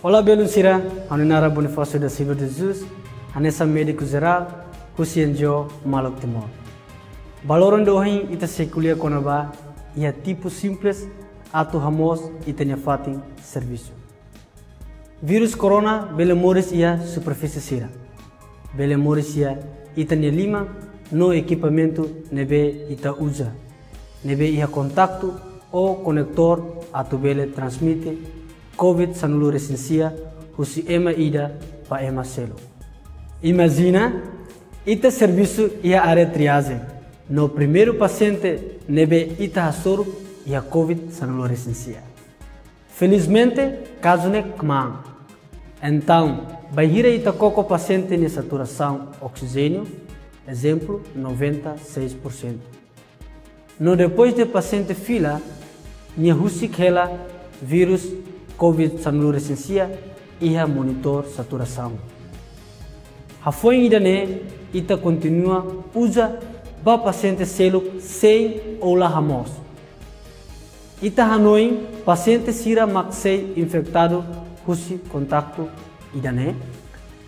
Olá, Belucira, Aninara Bonifácio da Silva de Jesus, Anessa Médico Geral, Hussein Malok Timor. Baloran dohin ita sekulia konaba, ia tipo simples, atu hamos ita fatin serviço. Vírus corona bele moris ia superfície sira. Bele moris ia ita lima no equipamento nebe ita usa. Nebe ia contacto ou conector atu bele transmite COVID sanulu resensia husi ema ida pa ema selo. Imagina, ita serviço ia área triagem. No primeiro paciente nebe ita hasoro ia COVID sanulu resensia. Felizmente, caso ne kmang. Então, bahira ita coco paciente ne saturação oxigênio, exemplo 96%. No depois de paciente fila, husik hela vírus COVID-19 resensia iha monitor saturação. Hafoi ainda ne ita continua usa ba paciente selo sem ou la hamos. Ita hanoi paciente sira maxei infectado husi contacto idane.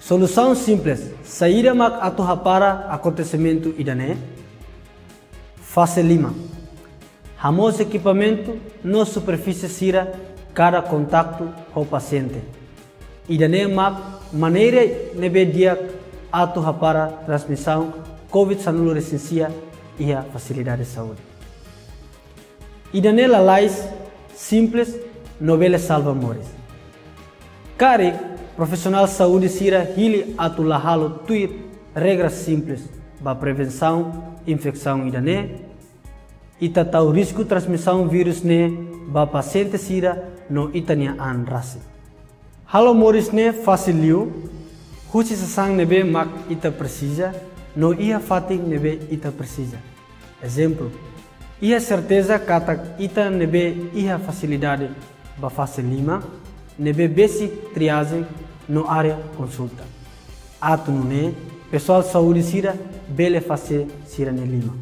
Solução simples, saída mak atu para acontecimento idane. Fase lima. Hamos equipamento no superfície sira cada contato com o paciente. E da maneira de dia ato para transmissão COVID-19 recensia e a facilidade de saúde. E da lais simples, novela salva mores. Cari, profissional de saúde sira hili atu lahalo tuir regras simples para prevenção infecção e dane e tatau risco transmissão vírus ne ba paciente sira no itania an rasi. Halo moris ne facilio, husi sasang nebe mak ita precisa, no ia fating nebe ita precisa. Exemplo, ia certeza kata ita nebe ia facilidade ba fase lima, nebe basic triagem no área consulta. Ato ne, pessoal saúde sira, bele fase sira ne lima.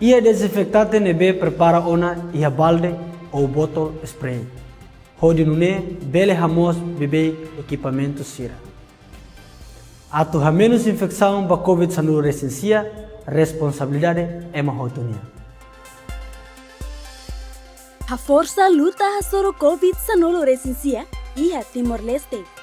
Ia desinfectante nebe prepara ona ia balde ou bottle spray. Hodinune bele hamos bebe equipamento sira. Atu menos infecção ba COVID-19 recensia, responsabilidade é uma. A força luta sobre COVID-19 recensia e a Timor-Leste.